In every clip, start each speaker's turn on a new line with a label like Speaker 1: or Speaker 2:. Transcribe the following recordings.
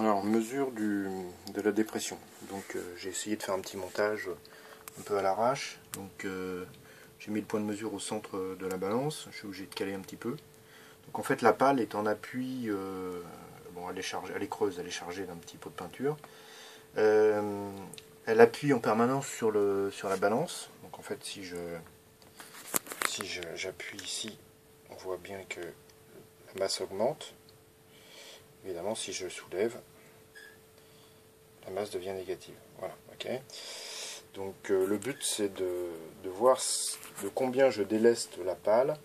Speaker 1: Alors, mesure de la dépression. Donc, euh, j'ai essayé de faire un petit montage un peu à l'arrache. Donc, euh, j'ai mis le point de mesure au centre de la balance. Je suis obligé de caler un petit peu. Donc, en fait, la pale est en appui. Euh, bon, elle est, chargée, elle est creuse, elle est chargée d'un petit pot de peinture. elle appuie en permanence sur, la balance. Donc, en fait, si j'appuie ici, on voit bien que la masse augmente. Évidemment, si je soulève, la masse devient négative. Voilà, ok. Donc euh, le but c'est de, voir de combien je déleste la pale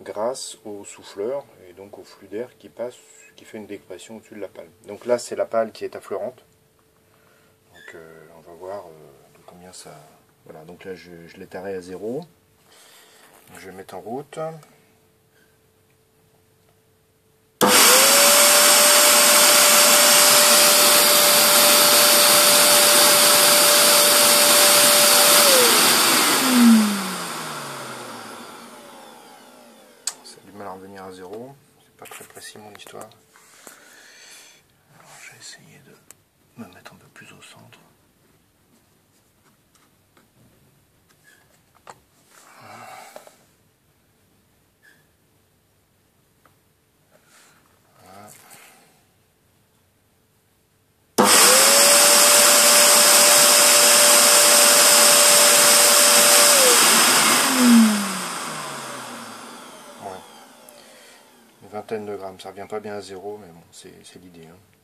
Speaker 1: grâce au souffleur et donc au flux d'air qui passe, qui fait une dépression au-dessus de la pale. Donc là c'est la pale qui est affleurante. Donc euh, on va voir euh, de combien ça. Voilà, donc là je, je l'ai taré à zéro. Je vais mettre en route. Revenir à zéro. C'est pas très précis mon histoire. Alors j'ai essayé de me mettre un peu plus au centre. De grammes. Ça revient pas bien à zéro, mais bon, c'est l'idée. Hein.